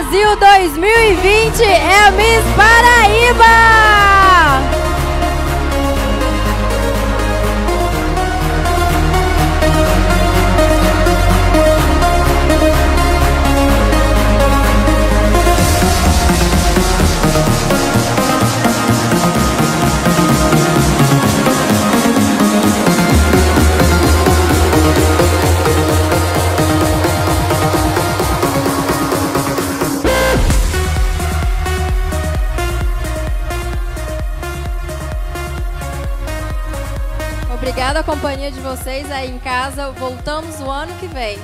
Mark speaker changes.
Speaker 1: Brasil 2020 é Miss Paraíba! Obrigada a companhia de vocês aí em casa. Voltamos o ano que vem.